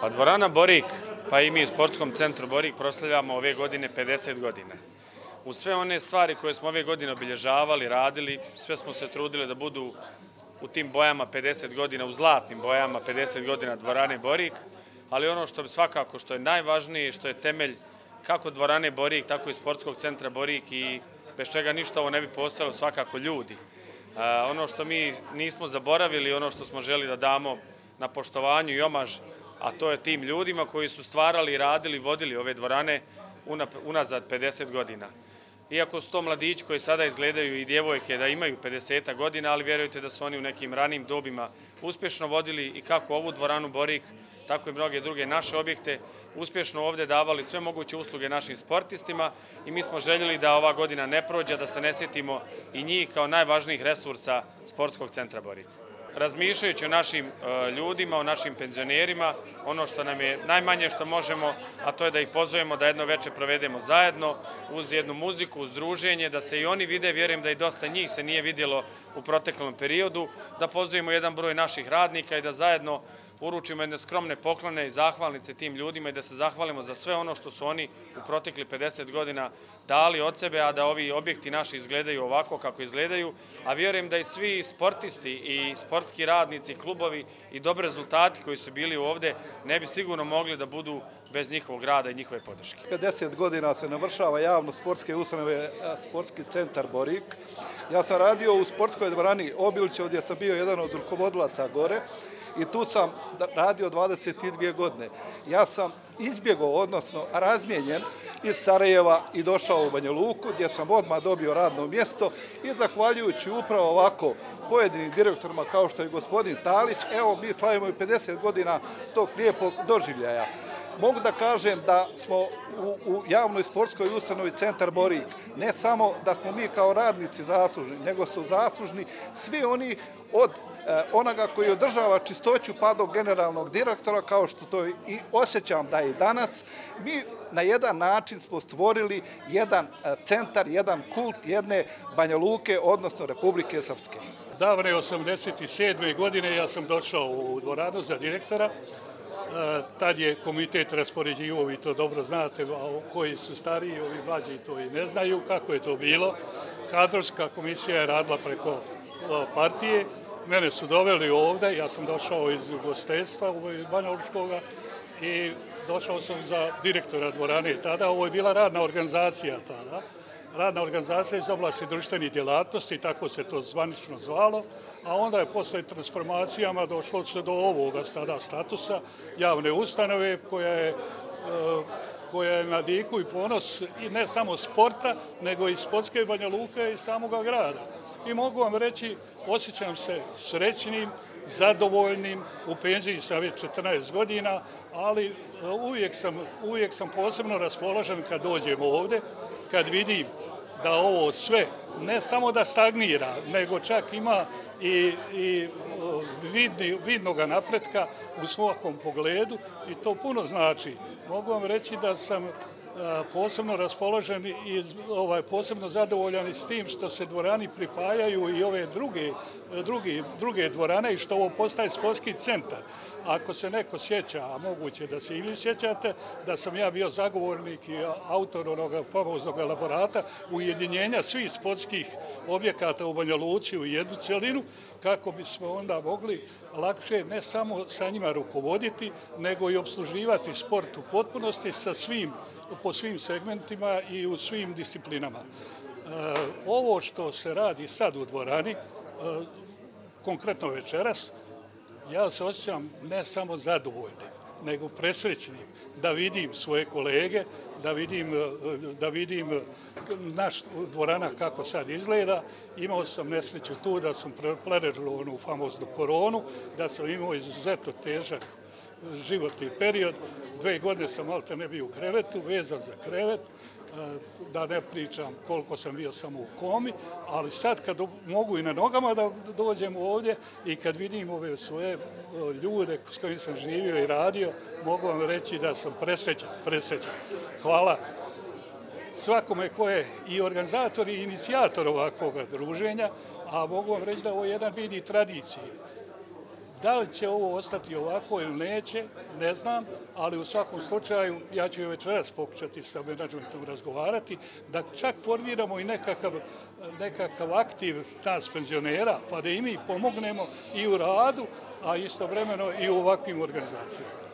Pa dvorana Borik, pa i mi u sportskom centru Borik proslavljamo ove godine 50 godina. U sve one stvari koje smo ove godine obilježavali, radili, sve smo se trudili da budu u tim bojama 50 godina, u zlatnim bojama 50 godina dvorane Borik, ali ono što svakako što je najvažnije, što je temelj kako dvorane Borik, tako i sportskog centra Borik i bez čega ništa ovo ne bi postalo svakako ljudi. Ono što mi nismo zaboravili, ono što smo želi da damo na poštovanju i omaž, a to je tim ljudima koji su stvarali, radili, vodili ove dvorane unazad 50 godina. Iako su to mladići koji sada izgledaju i djevojke da imaju 50 godina, ali vjerujte da su oni u nekim ranim dobima uspješno vodili i kako ovu dvoranu Borik, tako i mnoge druge naše objekte, uspješno ovdje davali sve moguće usluge našim sportistima i mi smo željeli da ova godina ne prođe, da se ne sjetimo i njih kao najvažnijih resursa sportskog centra Borik razmišljajući o našim e, ljudima, o našim penzionerima, ono što nam je najmanje što možemo, a to je da ih pozovemo da jedno veče provedemo zajedno, uz jednu muziku, uz druženje, da se i oni vide, vjerujem da i dosta njih se nije vidjelo u proteklom periodu, da pozovemo jedan broj naših radnika i da zajedno uručimo jedne skromne poklone i zahvalnice tim ljudima i da se zahvalimo za sve ono što su oni u protekli 50 godina dali od sebe, a da ovi objekti naši izgledaju ovako kako izgledaju. A vjerujem da i svi sportisti i sportski radnici, klubovi i dobre rezultati koji su bili ovde ne bi sigurno mogli da budu bez njihovog rada i njihove podrške. 50 godina se navršava javno sportske ustanove Sportski centar Borik. Ja sam radio u sportskoj dvorani Obilića, gdje sam bio jedan od rukovodlaca gore i tu sam radio 22 godine. Ja sam izbjegao, odnosno razmijenjen iz Sarajeva i došao u Banja Luku, gdje sam odmah dobio radno mjesto i zahvaljujući upravo ovako pojedinim direktorima kao što je gospodin Talić, evo mi slavimo i 50 godina tog lijepog doživljaja. Mogu da kažem da smo u, u javnoj sportskoj ustanovi Centar Borik, ne samo da smo mi kao radnici zaslužni, nego su zaslužni svi oni od E, onoga koji održava čistoću pa do generalnog direktora, kao što to i osjećam da je i danas, mi na jedan način smo stvorili jedan e, centar, jedan kult jedne Banja Luke, odnosno Republike Srpske. Davne 87. godine ja sam došao u dvoranu za direktora. Tad je komitet raspoređivo, vi to dobro znate, a koji su stariji, ovi mlađi to i ne znaju kako je to bilo. Kadrovska komisija je radila preko partije mene su doveli ovde, ja sam došao iz gostestva u i došao sam za direktora dvorane tada. Ovo je bila radna organizacija tada. Radna organizacija iz oblasti društvenih djelatnosti, tako se to zvanično zvalo, a onda je posle transformacijama došlo se do ovoga sada statusa javne ustanove koja je e, koja je na diku i ponos i ne samo sporta, nego i sportske Banja Luke i samoga grada. I mogu vam reći, osjećam se srećnim, zadovoljnim, u penziji sam već 14 godina, ali e, uvijek sam, uvijek sam posebno raspoložen kad dođem ovde, kad vidim da ovo sve ne samo da stagnira, nego čak ima i, i vidni, vidnog napretka u svakom pogledu i to puno znači. Mogu vam reći da sam E, posebno raspoložen i ovaj, posebno zadovoljan s tim što se dvorani pripajaju i ove druge, e, druge, druge dvorane i što ovo postaje sportski centar. Ako se neko sjeća, a moguće da se i vi sjećate, da sam ja bio zagovornik i autor onog famoznog elaborata ujedinjenja svih sportskih objekata u Banja Luci u jednu celinu, kako bismo onda mogli lakše ne samo sa njima rukovoditi, nego i obsluživati sport u potpunosti sa svim po svim segmentima i u svim disciplinama. E, ovo što se radi sad u dvorani, e, konkretno večeras, ja se osjećam ne samo zadovoljni, nego presrećnim da vidim svoje kolege, da vidim, e, da vidim naš dvorana kako sad izgleda. Imao sam nesreću tu da sam plerežilo onu famoznu koronu, da sam imao izuzetno težak životni period. Dve godine sam malte ne bio u krevetu, vezan za krevet, e, da ne pričam koliko sam bio samo u komi, ali sad kad mogu i na nogama da dođem ovdje i kad vidim ove svoje e, ljude s kojim sam živio i radio, mogu vam reći da sam presrećan, presrećan. Hvala svakome ko je i organizator i inicijator ovakvog druženja, a mogu vam reći da ovo je jedan vidi tradicije Da li će ovo ostati ovako ili neće, ne znam, ali u svakom slučaju ja ću večeras pokušati sa menadžmentom razgovarati, da čak formiramo i nekakav, nekakav aktiv nas penzionera, pa da i mi pomognemo i u radu, a istovremeno i u ovakvim organizacijama.